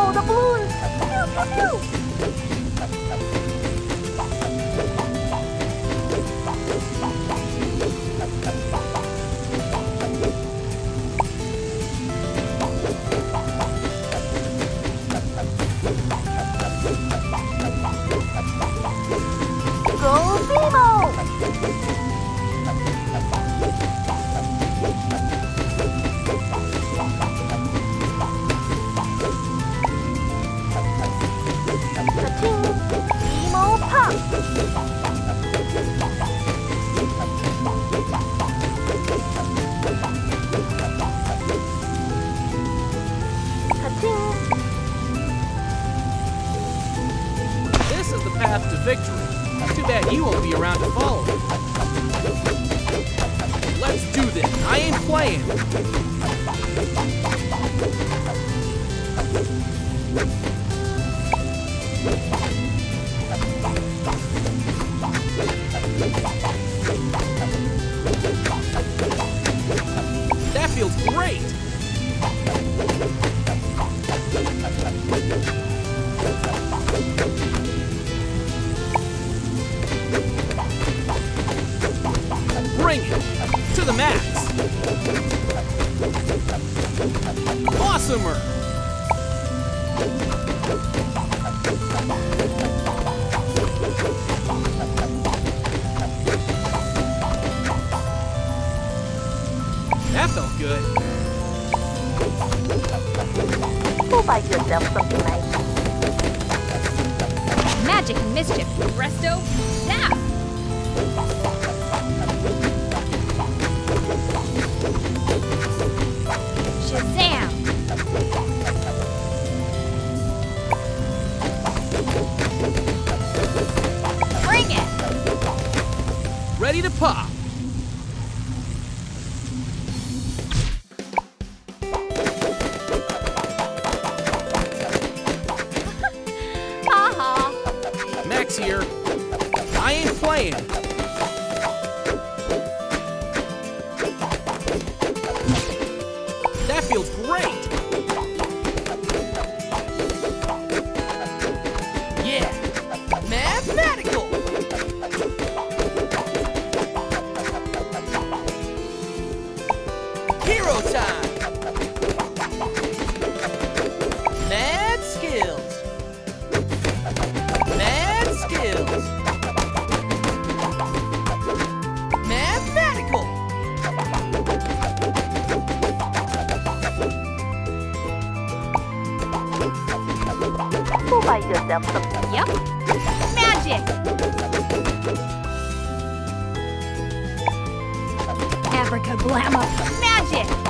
Oh, the balloons! Pew, pew, pew! Around to follow. Let's do this. I ain't playing. Bring it to the max. Awesomer. That felt good. Go buy yourself something nice. Magic and mischief. Presto, Ready to pop. Max here. I ain't playing. Yep. Magic! Abracablamma! Magic!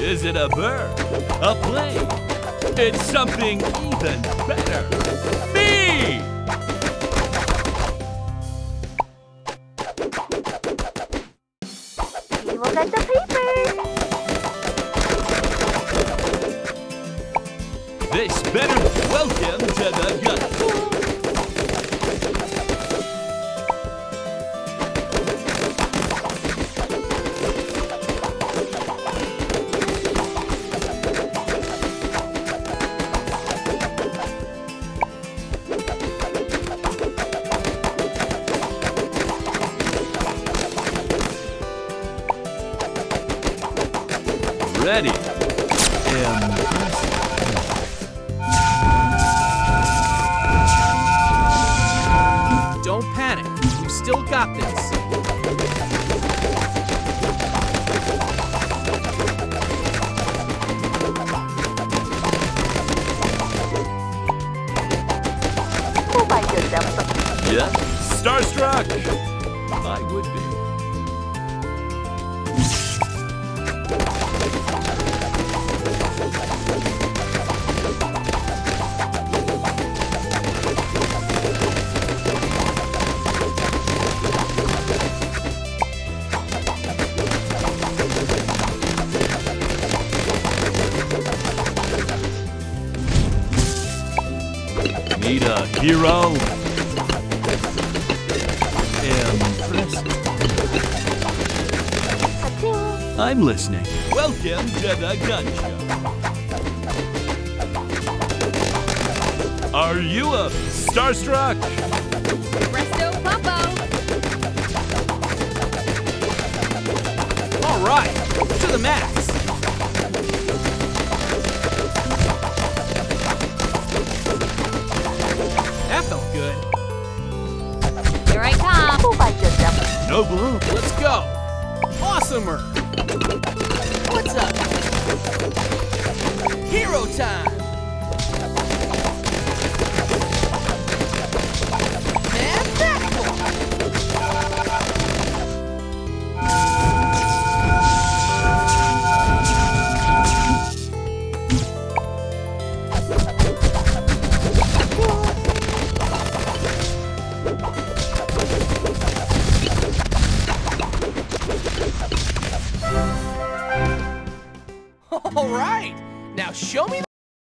Is it a bird? A plane? It's something even better. Welcome to the gut. Got this. Go buy yourself Yeah? Starstruck! I would be. Need a hero? Impressive. I'm listening. Welcome to the gun show. Are you a starstruck? Presto Pumpo. All right, to the max. No. Let's go. Awesomer. What's up? Hero time.